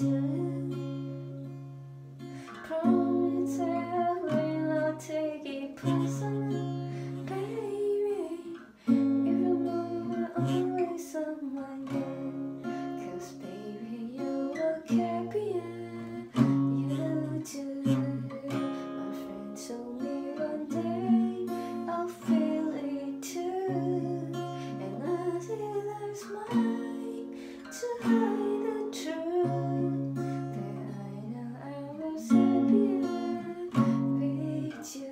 do. Promise I will not take it personally. 其实